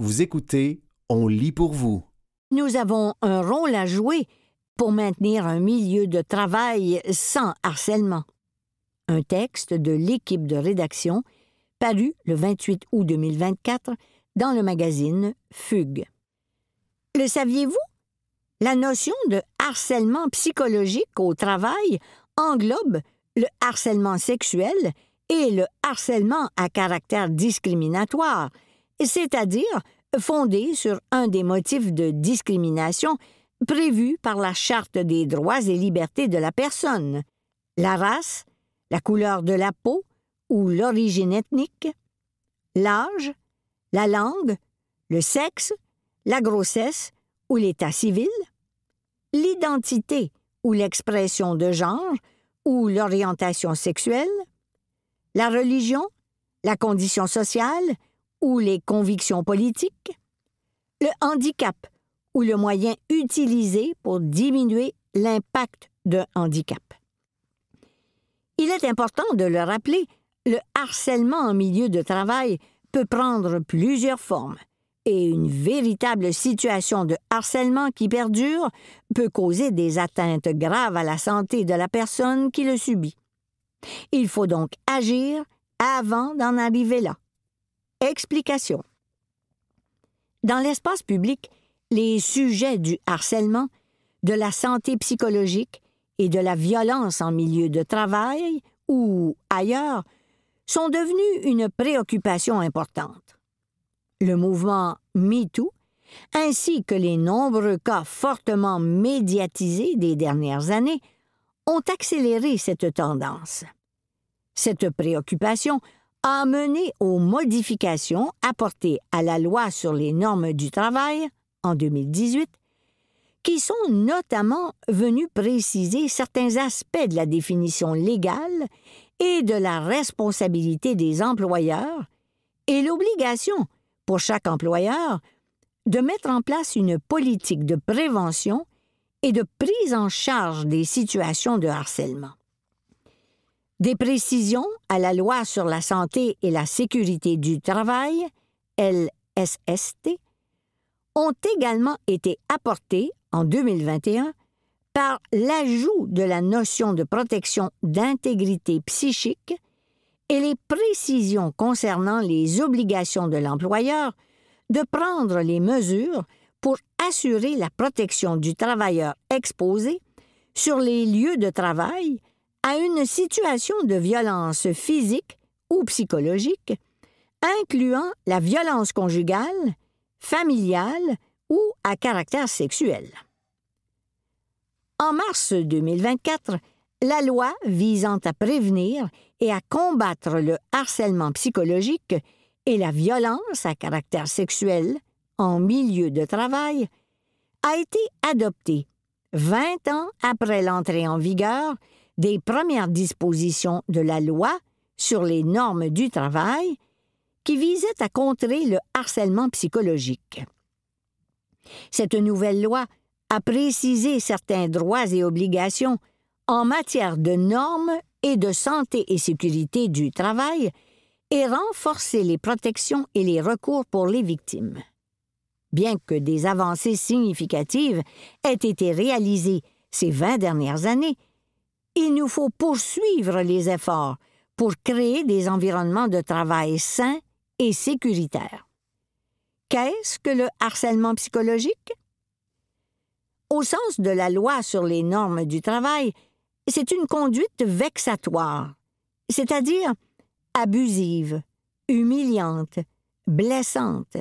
Vous écoutez On lit pour vous. Nous avons un rôle à jouer pour maintenir un milieu de travail sans harcèlement. Un texte de l'équipe de rédaction paru le 28 août 2024 dans le magazine Fugue. Le saviez-vous? La notion de harcèlement psychologique au travail englobe le harcèlement sexuel et le harcèlement à caractère discriminatoire, c'est-à-dire fondé sur un des motifs de discrimination prévus par la Charte des droits et libertés de la personne, la race, la couleur de la peau ou l'origine ethnique, l'âge, la langue, le sexe, la grossesse ou l'état civil, l'identité ou l'expression de genre ou l'orientation sexuelle, la religion, la condition sociale ou les convictions politiques, le handicap ou le moyen utilisé pour diminuer l'impact d'un handicap. Il est important de le rappeler, le harcèlement en milieu de travail peut prendre plusieurs formes et une véritable situation de harcèlement qui perdure peut causer des atteintes graves à la santé de la personne qui le subit. Il faut donc agir avant d'en arriver là. Explication. Dans l'espace public, les sujets du harcèlement, de la santé psychologique et de la violence en milieu de travail ou ailleurs sont devenus une préoccupation importante. Le mouvement MeToo, ainsi que les nombreux cas fortement médiatisés des dernières années, ont accéléré cette tendance. Cette préoccupation a mené aux modifications apportées à la loi sur les normes du travail en 2018, qui sont notamment venues préciser certains aspects de la définition légale et de la responsabilité des employeurs et l'obligation pour chaque employeur de mettre en place une politique de prévention et de prise en charge des situations de harcèlement. Des précisions à la loi sur la santé et la sécurité du travail, LSST, ont également été apportées en 2021 par l'ajout de la notion de protection d'intégrité psychique et les précisions concernant les obligations de l'employeur de prendre les mesures pour assurer la protection du travailleur exposé sur les lieux de travail à une situation de violence physique ou psychologique, incluant la violence conjugale, familiale ou à caractère sexuel. En mars 2024, la loi visant à prévenir et à combattre le harcèlement psychologique et la violence à caractère sexuel en milieu de travail a été adoptée 20 ans après l'entrée en vigueur des premières dispositions de la loi sur les normes du travail qui visaient à contrer le harcèlement psychologique. Cette nouvelle loi a précisé certains droits et obligations en matière de normes et de santé et sécurité du travail et renforcé les protections et les recours pour les victimes. Bien que des avancées significatives aient été réalisées ces vingt dernières années, il nous faut poursuivre les efforts pour créer des environnements de travail sains et sécuritaires. Qu'est-ce que le harcèlement psychologique? Au sens de la loi sur les normes du travail, c'est une conduite vexatoire, c'est-à-dire abusive, humiliante, blessante,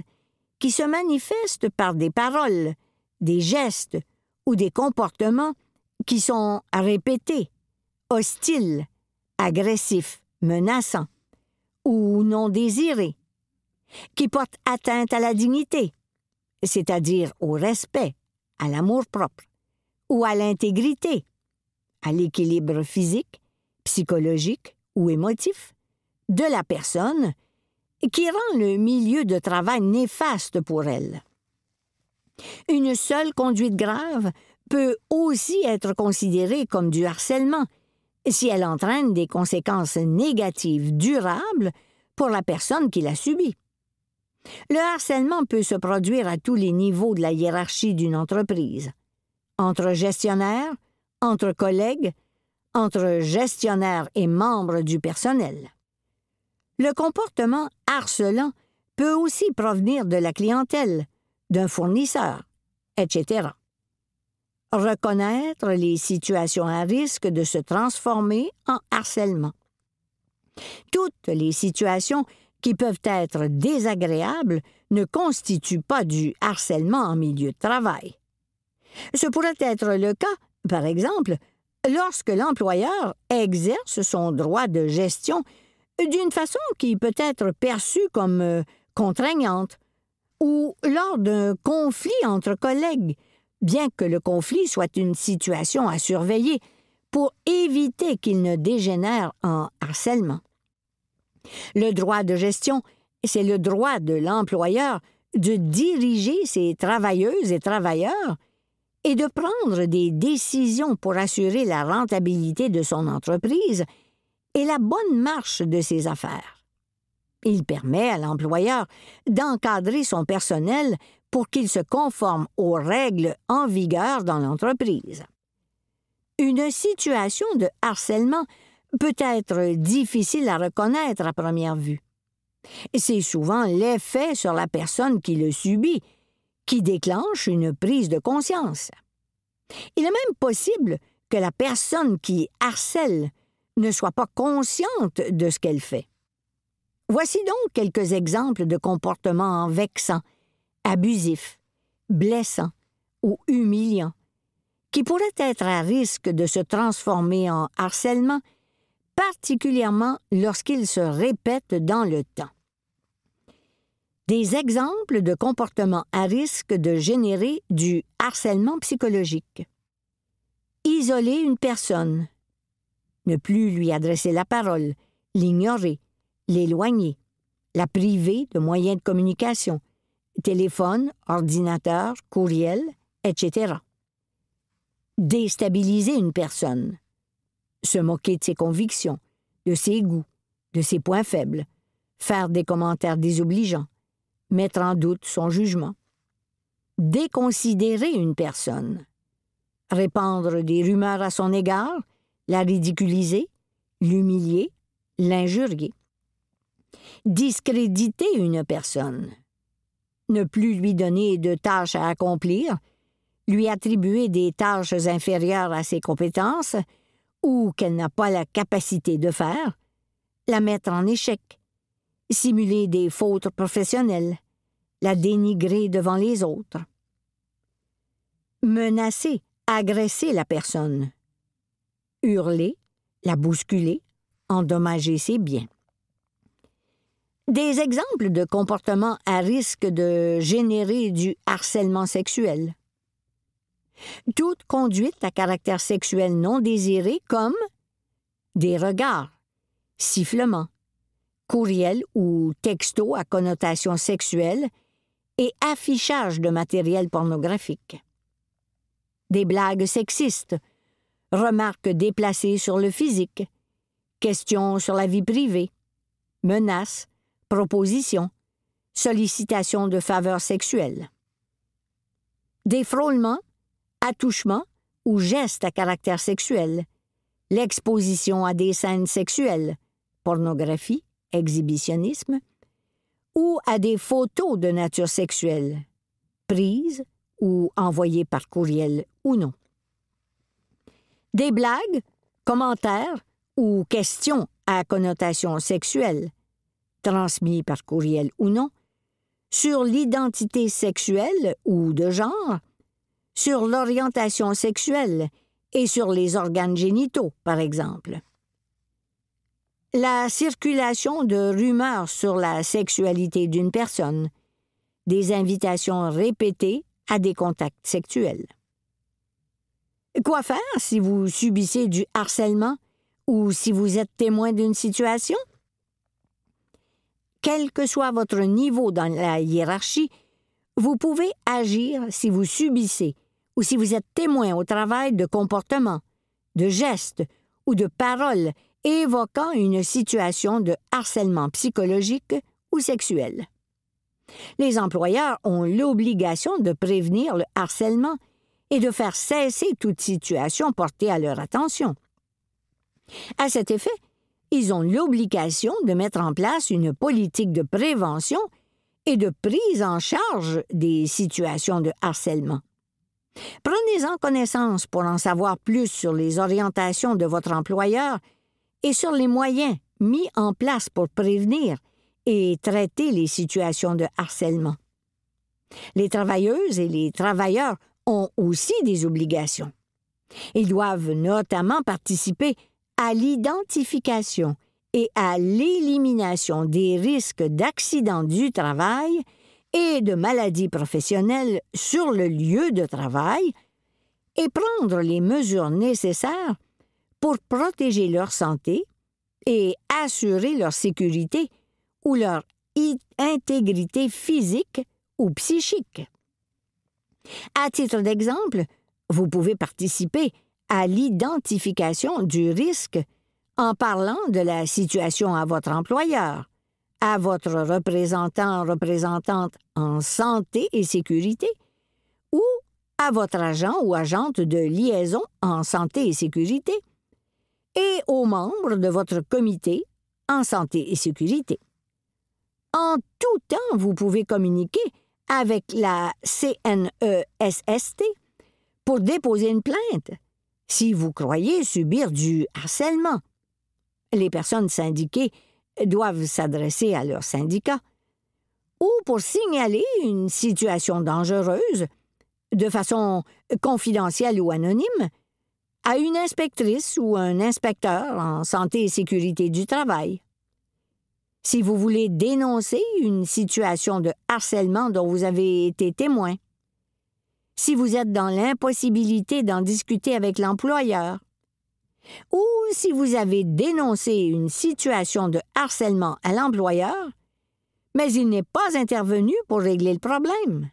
qui se manifeste par des paroles, des gestes ou des comportements qui sont répétés, hostiles, agressifs, menaçants ou non désirés, qui portent atteinte à la dignité, c'est-à-dire au respect, à l'amour-propre ou à l'intégrité, à l'équilibre physique, psychologique ou émotif de la personne qui rend le milieu de travail néfaste pour elle. Une seule conduite grave peut aussi être considérée comme du harcèlement si elle entraîne des conséquences négatives durables pour la personne qui l'a subi. Le harcèlement peut se produire à tous les niveaux de la hiérarchie d'une entreprise. Entre gestionnaires, entre collègues, entre gestionnaires et membres du personnel. Le comportement harcelant peut aussi provenir de la clientèle, d'un fournisseur, etc. Reconnaître les situations à risque de se transformer en harcèlement. Toutes les situations qui peuvent être désagréables ne constituent pas du harcèlement en milieu de travail. Ce pourrait être le cas, par exemple, lorsque l'employeur exerce son droit de gestion d'une façon qui peut être perçue comme euh, contraignante, ou lors d'un conflit entre collègues, bien que le conflit soit une situation à surveiller pour éviter qu'il ne dégénère en harcèlement. Le droit de gestion, c'est le droit de l'employeur de diriger ses travailleuses et travailleurs et de prendre des décisions pour assurer la rentabilité de son entreprise et la bonne marche de ses affaires. Il permet à l'employeur d'encadrer son personnel pour qu'il se conforme aux règles en vigueur dans l'entreprise. Une situation de harcèlement peut être difficile à reconnaître à première vue. C'est souvent l'effet sur la personne qui le subit qui déclenche une prise de conscience. Il est même possible que la personne qui harcèle ne soit pas consciente de ce qu'elle fait. Voici donc quelques exemples de comportements vexants, abusifs, blessants ou humiliants, qui pourraient être à risque de se transformer en harcèlement, particulièrement lorsqu'ils se répètent dans le temps. Des exemples de comportements à risque de générer du harcèlement psychologique. Isoler une personne, ne plus lui adresser la parole, l'ignorer, l'éloigner, la priver de moyens de communication, téléphone, ordinateur, courriel, etc. Déstabiliser une personne, se moquer de ses convictions, de ses goûts, de ses points faibles, faire des commentaires désobligeants, mettre en doute son jugement. Déconsidérer une personne, répandre des rumeurs à son égard, la ridiculiser, l'humilier, l'injurier. Discréditer une personne, ne plus lui donner de tâches à accomplir, lui attribuer des tâches inférieures à ses compétences ou qu'elle n'a pas la capacité de faire, la mettre en échec, simuler des fautes professionnelles, la dénigrer devant les autres. Menacer, agresser la personne, hurler, la bousculer, endommager ses biens. Des exemples de comportements à risque de générer du harcèlement sexuel. Toute conduite à caractère sexuel non désiré comme des regards, sifflements, courriels ou textos à connotation sexuelle et affichage de matériel pornographique. Des blagues sexistes, remarques déplacées sur le physique, questions sur la vie privée, menaces, propositions, sollicitations de faveurs sexuelles. Des frôlements, attouchements ou gestes à caractère sexuel, l'exposition à des scènes sexuelles, pornographie, exhibitionnisme, ou à des photos de nature sexuelle, prises ou envoyées par courriel ou non. Des blagues, commentaires ou questions à connotation sexuelle, transmis par courriel ou non, sur l'identité sexuelle ou de genre, sur l'orientation sexuelle et sur les organes génitaux, par exemple. La circulation de rumeurs sur la sexualité d'une personne, des invitations répétées à des contacts sexuels. Quoi faire si vous subissez du harcèlement ou si vous êtes témoin d'une situation? Quel que soit votre niveau dans la hiérarchie, vous pouvez agir si vous subissez ou si vous êtes témoin au travail de comportements, de gestes ou de paroles évoquant une situation de harcèlement psychologique ou sexuel. Les employeurs ont l'obligation de prévenir le harcèlement et de faire cesser toute situation portée à leur attention. À cet effet, ils ont l'obligation de mettre en place une politique de prévention et de prise en charge des situations de harcèlement. Prenez-en connaissance pour en savoir plus sur les orientations de votre employeur et sur les moyens mis en place pour prévenir et traiter les situations de harcèlement. Les travailleuses et les travailleurs ont aussi des obligations. Ils doivent notamment participer à l'identification et à l'élimination des risques d'accidents du travail et de maladies professionnelles sur le lieu de travail et prendre les mesures nécessaires pour protéger leur santé et assurer leur sécurité ou leur intégrité physique ou psychique. À titre d'exemple, vous pouvez participer à l'identification du risque en parlant de la situation à votre employeur, à votre représentant représentante en santé et sécurité, ou à votre agent ou agente de liaison en santé et sécurité, et aux membres de votre comité en santé et sécurité. En tout temps, vous pouvez communiquer avec la CNESST pour déposer une plainte si vous croyez subir du harcèlement. Les personnes syndiquées doivent s'adresser à leur syndicat ou pour signaler une situation dangereuse de façon confidentielle ou anonyme à une inspectrice ou un inspecteur en santé et sécurité du travail. Si vous voulez dénoncer une situation de harcèlement dont vous avez été témoin, si vous êtes dans l'impossibilité d'en discuter avec l'employeur, ou si vous avez dénoncé une situation de harcèlement à l'employeur, mais il n'est pas intervenu pour régler le problème.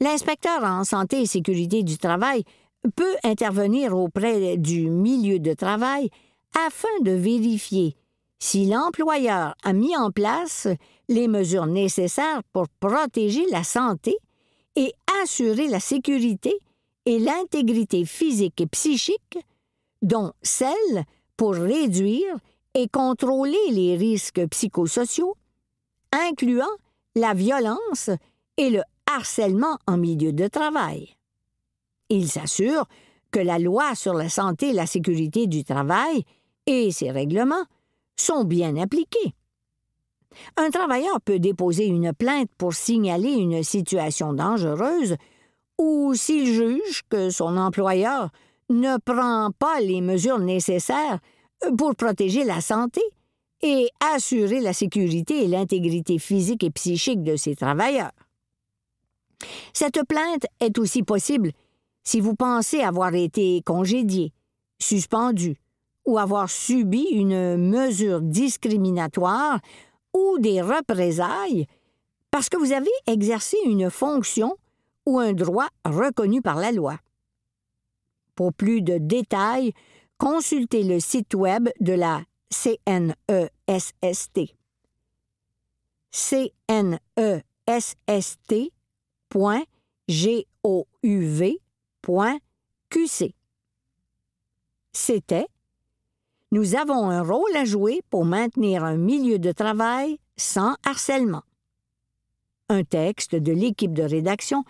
L'inspecteur en santé et sécurité du travail peut intervenir auprès du milieu de travail afin de vérifier si l'employeur a mis en place les mesures nécessaires pour protéger la santé et assurer la sécurité et l'intégrité physique et psychique, dont celle pour réduire et contrôler les risques psychosociaux, incluant la violence et le harcèlement en milieu de travail. Il s'assure que la loi sur la santé et la sécurité du travail et ses règlements sont bien appliqués. Un travailleur peut déposer une plainte pour signaler une situation dangereuse ou s'il juge que son employeur ne prend pas les mesures nécessaires pour protéger la santé et assurer la sécurité et l'intégrité physique et psychique de ses travailleurs. Cette plainte est aussi possible si vous pensez avoir été congédié, suspendu ou avoir subi une mesure discriminatoire ou des représailles parce que vous avez exercé une fonction ou un droit reconnu par la loi. Pour plus de détails, consultez le site web de la CNESST. CNESST.gouv.qc. C'était nous avons un rôle à jouer pour maintenir un milieu de travail sans harcèlement. Un texte de l'équipe de rédaction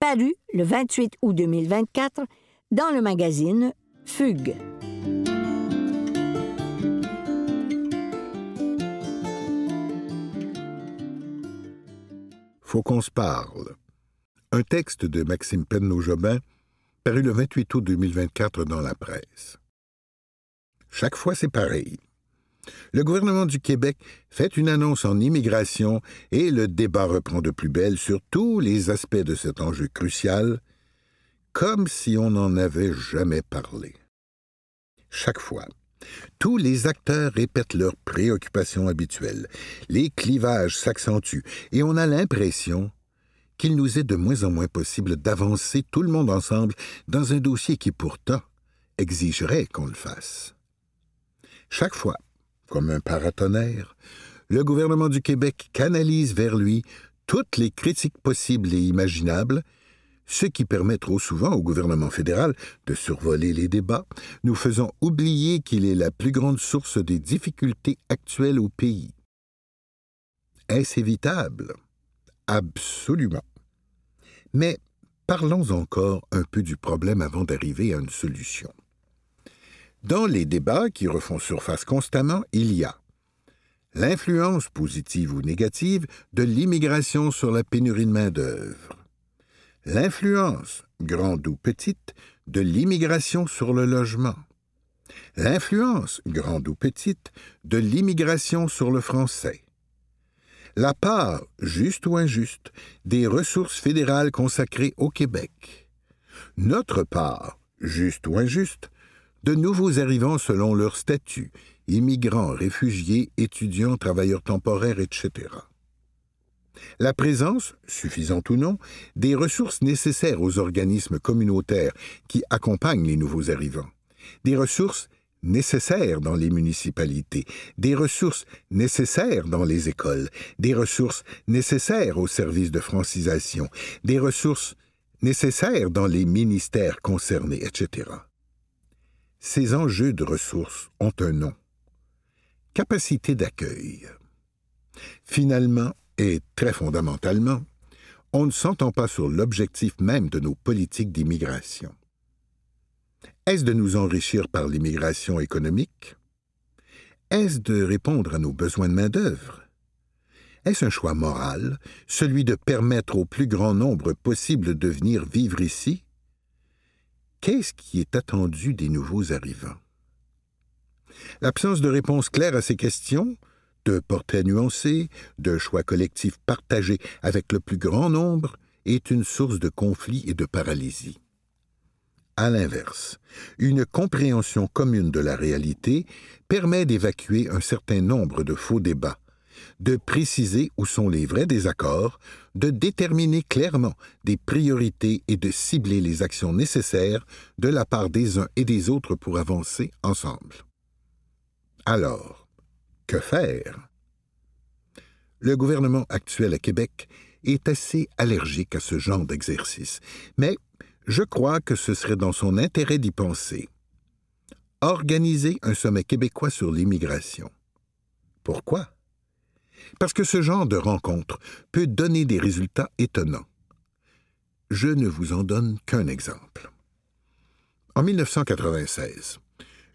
paru le 28 août 2024 dans le magazine Fugue. Faut qu'on se parle. Un texte de Maxime Penneau-Jobin paru le 28 août 2024 dans la presse. Chaque fois, c'est pareil. Le gouvernement du Québec fait une annonce en immigration et le débat reprend de plus belle sur tous les aspects de cet enjeu crucial, comme si on n'en avait jamais parlé. Chaque fois, tous les acteurs répètent leurs préoccupations habituelles, les clivages s'accentuent et on a l'impression qu'il nous est de moins en moins possible d'avancer tout le monde ensemble dans un dossier qui pourtant exigerait qu'on le fasse. Chaque fois, comme un paratonnerre, le gouvernement du Québec canalise vers lui toutes les critiques possibles et imaginables, ce qui permet trop souvent au gouvernement fédéral de survoler les débats, nous faisant oublier qu'il est la plus grande source des difficultés actuelles au pays. Est-ce évitable? Absolument. Mais parlons encore un peu du problème avant d'arriver à une solution. Dans les débats qui refont surface constamment, il y a l'influence positive ou négative de l'immigration sur la pénurie de main-d'œuvre, l'influence, grande ou petite, de l'immigration sur le logement, l'influence, grande ou petite, de l'immigration sur le français, la part, juste ou injuste, des ressources fédérales consacrées au Québec, notre part, juste ou injuste, de nouveaux arrivants selon leur statut, immigrants, réfugiés, étudiants, travailleurs temporaires, etc. La présence, suffisante ou non, des ressources nécessaires aux organismes communautaires qui accompagnent les nouveaux arrivants, des ressources nécessaires dans les municipalités, des ressources nécessaires dans les écoles, des ressources nécessaires aux services de francisation, des ressources nécessaires dans les ministères concernés, etc. Ces enjeux de ressources ont un nom. Capacité d'accueil. Finalement, et très fondamentalement, on ne s'entend pas sur l'objectif même de nos politiques d'immigration. Est-ce de nous enrichir par l'immigration économique? Est-ce de répondre à nos besoins de main-d'œuvre? Est-ce un choix moral, celui de permettre au plus grand nombre possible de venir vivre ici? Qu'est-ce qui est attendu des nouveaux arrivants? L'absence de réponse claire à ces questions, de portrait nuancé, de choix collectifs partagés avec le plus grand nombre, est une source de conflit et de paralysie. À l'inverse, une compréhension commune de la réalité permet d'évacuer un certain nombre de faux débats, de préciser où sont les vrais désaccords, de déterminer clairement des priorités et de cibler les actions nécessaires de la part des uns et des autres pour avancer ensemble. Alors, que faire? Le gouvernement actuel à Québec est assez allergique à ce genre d'exercice, mais je crois que ce serait dans son intérêt d'y penser. Organiser un sommet québécois sur l'immigration. Pourquoi? Parce que ce genre de rencontre peut donner des résultats étonnants. Je ne vous en donne qu'un exemple. En 1996,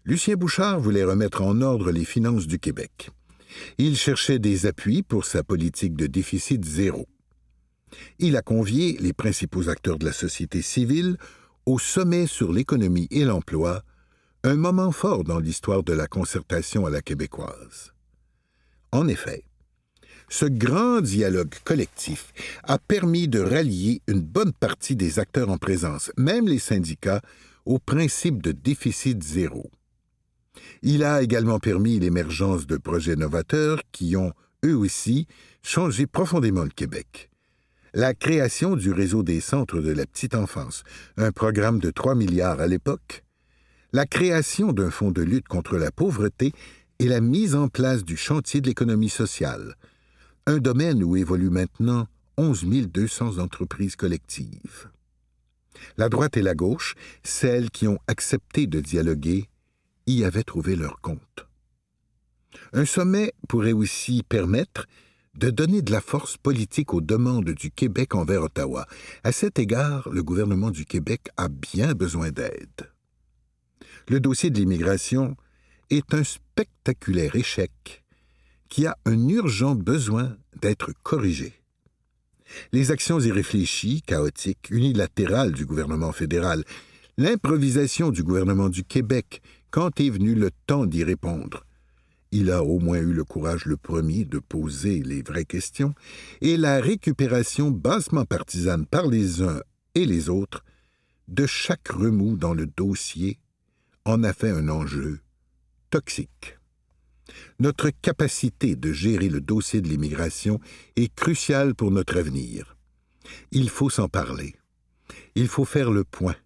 Lucien Bouchard voulait remettre en ordre les finances du Québec. Il cherchait des appuis pour sa politique de déficit zéro. Il a convié les principaux acteurs de la société civile au sommet sur l'économie et l'emploi, un moment fort dans l'histoire de la concertation à la québécoise. En effet, ce grand dialogue collectif a permis de rallier une bonne partie des acteurs en présence, même les syndicats, au principe de déficit zéro. Il a également permis l'émergence de projets novateurs qui ont, eux aussi, changé profondément le Québec. La création du réseau des centres de la petite enfance, un programme de 3 milliards à l'époque, la création d'un fonds de lutte contre la pauvreté et la mise en place du chantier de l'économie sociale, un domaine où évoluent maintenant 11 200 entreprises collectives. La droite et la gauche, celles qui ont accepté de dialoguer, y avaient trouvé leur compte. Un sommet pourrait aussi permettre de donner de la force politique aux demandes du Québec envers Ottawa. À cet égard, le gouvernement du Québec a bien besoin d'aide. Le dossier de l'immigration est un spectaculaire échec qui a un urgent besoin d'être corrigé. Les actions irréfléchies, chaotiques, unilatérales du gouvernement fédéral, l'improvisation du gouvernement du Québec quand est venu le temps d'y répondre? Il a au moins eu le courage le premier de poser les vraies questions, et la récupération bassement partisane par les uns et les autres de chaque remous dans le dossier en a fait un enjeu toxique. Notre capacité de gérer le dossier de l'immigration est cruciale pour notre avenir. Il faut s'en parler. Il faut faire le point.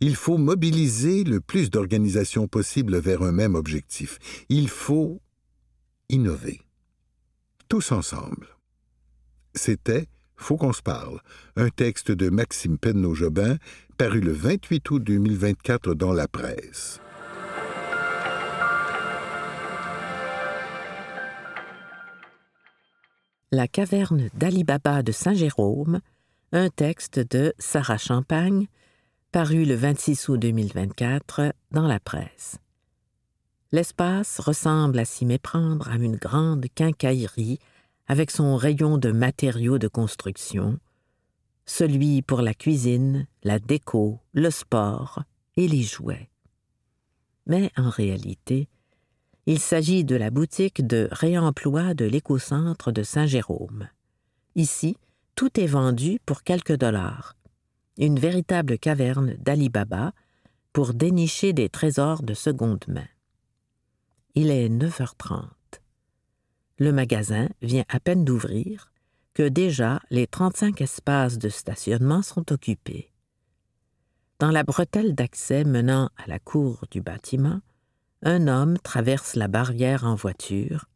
Il faut mobiliser le plus d'organisations possible vers un même objectif. Il faut innover. tous ensemble. C'était Faut qu'on se parle, un texte de Maxime Penneau-Jobin paru le 28 août 2024 dans la presse. La caverne d'Ali Baba de Saint-Jérôme, un texte de Sarah Champagne, paru le 26 août 2024 dans la presse. L'espace ressemble à s'y méprendre à une grande quincaillerie avec son rayon de matériaux de construction, celui pour la cuisine, la déco, le sport et les jouets. Mais en réalité, il s'agit de la boutique de réemploi de l'écocentre de Saint-Jérôme. Ici, tout est vendu pour quelques dollars. Une véritable caverne d'Ali Baba pour dénicher des trésors de seconde main. Il est 9h30. Le magasin vient à peine d'ouvrir que déjà les 35 espaces de stationnement sont occupés. Dans la bretelle d'accès menant à la cour du bâtiment, un homme traverse la barrière en voiture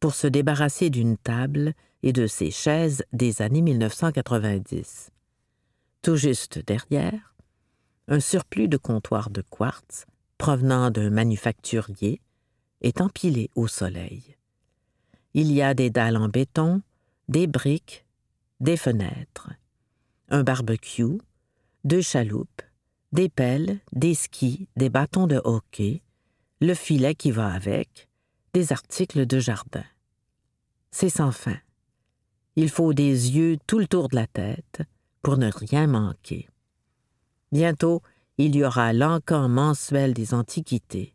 pour se débarrasser d'une table et de ses chaises des années 1990. Tout juste derrière, un surplus de comptoirs de quartz provenant d'un manufacturier est empilé au soleil. Il y a des dalles en béton, des briques, des fenêtres, un barbecue, deux chaloupes, des pelles, des skis, des bâtons de hockey, le filet qui va avec, des articles de jardin. C'est sans fin. Il faut des yeux tout le tour de la tête pour ne rien manquer. Bientôt, il y aura l'encan mensuel des antiquités,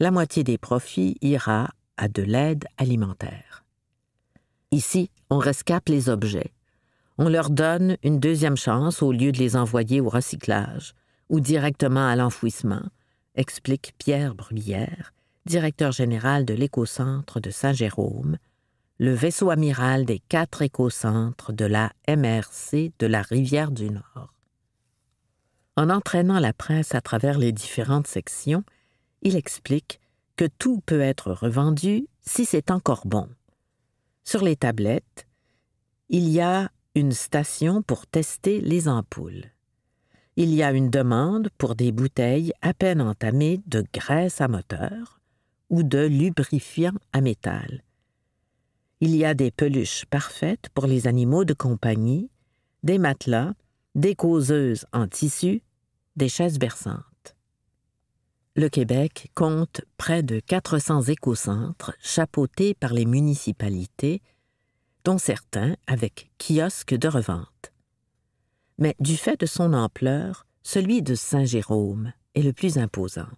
la moitié des profits ira à de l'aide alimentaire. Ici, on rescape les objets. On leur donne une deuxième chance au lieu de les envoyer au recyclage ou directement à l'enfouissement, explique Pierre Bruyère, directeur général de l'écocentre de Saint-Jérôme, le vaisseau amiral des quatre écocentres de la MRC de la rivière du Nord. En entraînant la presse à travers les différentes sections, il explique que tout peut être revendu si c'est encore bon. Sur les tablettes, il y a une station pour tester les ampoules. Il y a une demande pour des bouteilles à peine entamées de graisse à moteur ou de lubrifiant à métal. Il y a des peluches parfaites pour les animaux de compagnie, des matelas, des causeuses en tissu, des chaises berçantes le Québec compte près de 400 écocentres chapeautés par les municipalités, dont certains avec kiosques de revente. Mais du fait de son ampleur, celui de Saint-Jérôme est le plus imposant.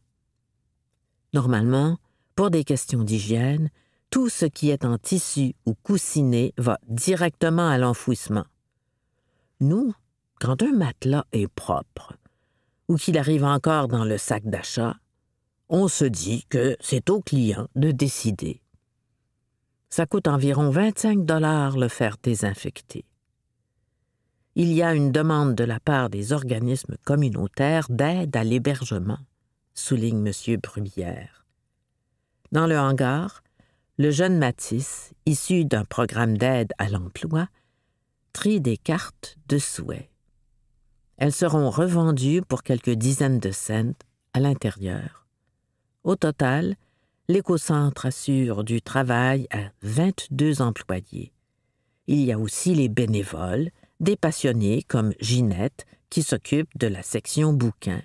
Normalement, pour des questions d'hygiène, tout ce qui est en tissu ou coussiné va directement à l'enfouissement. Nous, quand un matelas est propre, ou qu'il arrive encore dans le sac d'achat, on se dit que c'est au client de décider. Ça coûte environ 25 dollars le faire désinfecter. Il y a une demande de la part des organismes communautaires d'aide à l'hébergement, souligne M. Brumière. Dans le hangar, le jeune Matisse, issu d'un programme d'aide à l'emploi, trie des cartes de souhait. Elles seront revendues pour quelques dizaines de cents à l'intérieur. Au total, l'écocentre assure du travail à 22 employés. Il y a aussi les bénévoles, des passionnés comme Ginette qui s'occupe de la section bouquins.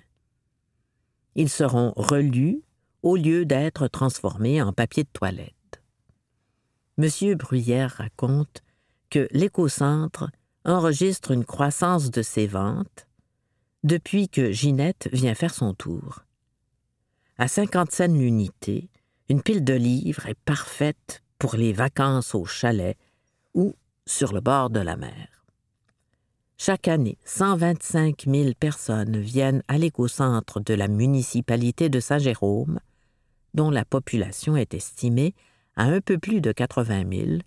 Ils seront relus au lieu d'être transformés en papier de toilette. Monsieur Bruyère raconte que l'écocentre enregistre une croissance de ses ventes depuis que Ginette vient faire son tour. À 50 cents l'unité, une pile de livres est parfaite pour les vacances au chalet ou sur le bord de la mer. Chaque année, 125 000 personnes viennent à l'écocentre de la municipalité de Saint-Jérôme, dont la population est estimée à un peu plus de 80 000,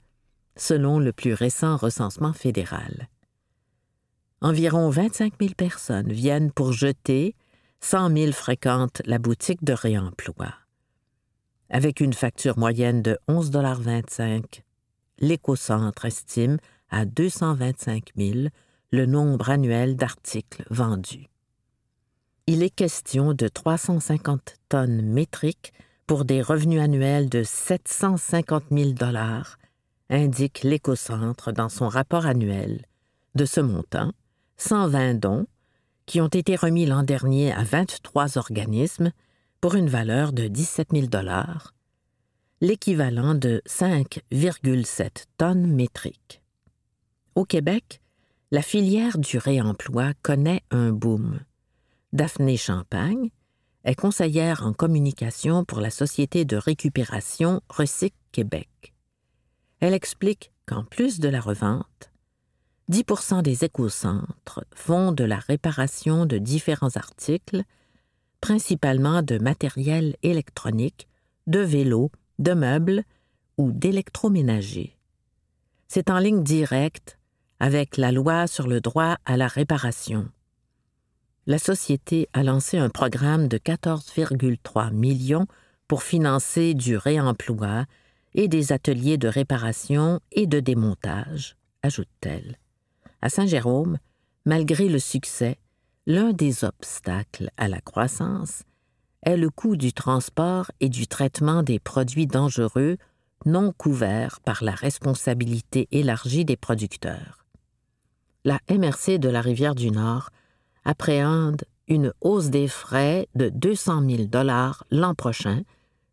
selon le plus récent recensement fédéral. Environ 25 000 personnes viennent pour jeter 100 000 fréquentent la boutique de réemploi. Avec une facture moyenne de 11,25 l'Écocentre estime à 225 000 le nombre annuel d'articles vendus. Il est question de 350 tonnes métriques pour des revenus annuels de 750 000 dollars, indique l'Écocentre dans son rapport annuel. De ce montant, 120 dons, qui ont été remis l'an dernier à 23 organismes pour une valeur de 17 000 dollars, l'équivalent de 5,7 tonnes métriques. Au Québec, la filière du réemploi connaît un boom. Daphné Champagne est conseillère en communication pour la Société de récupération Recyc Québec. Elle explique qu'en plus de la revente, 10 des écocentres font de la réparation de différents articles, principalement de matériel électronique, de vélos, de meubles ou d'électroménager. C'est en ligne directe avec la loi sur le droit à la réparation. La société a lancé un programme de 14,3 millions pour financer du réemploi et des ateliers de réparation et de démontage, ajoute-t-elle. À Saint-Jérôme, malgré le succès, l'un des obstacles à la croissance est le coût du transport et du traitement des produits dangereux non couverts par la responsabilité élargie des producteurs la MRC de la rivière du Nord appréhende une hausse des frais de 200 000 dollars l'an prochain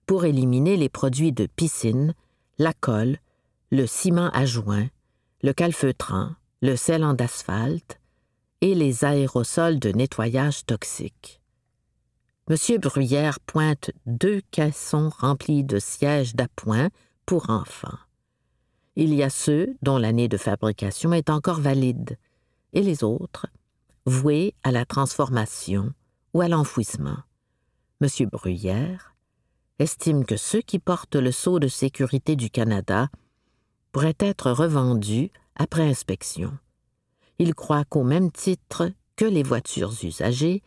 pour éliminer les produits de piscine, la colle, le ciment à joint, le calfeutrant, le scellant d'asphalte et les aérosols de nettoyage toxiques. M. Bruyère pointe deux caissons remplis de sièges d'appoint pour enfants. Il y a ceux dont l'année de fabrication est encore valide, et les autres, voués à la transformation ou à l'enfouissement. M. Bruyère estime que ceux qui portent le sceau de sécurité du Canada pourraient être revendus après inspection. Il croit qu'au même titre que les voitures usagées,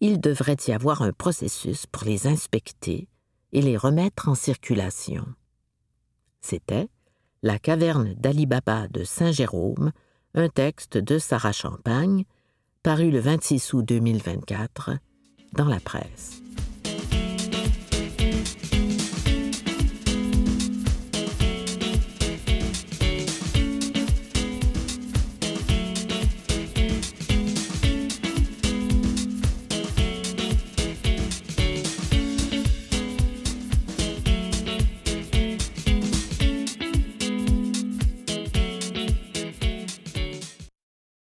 il devrait y avoir un processus pour les inspecter et les remettre en circulation. C'était la caverne d'Ali Baba de Saint-Jérôme, un texte de Sarah Champagne, paru le 26 août 2024 dans la presse.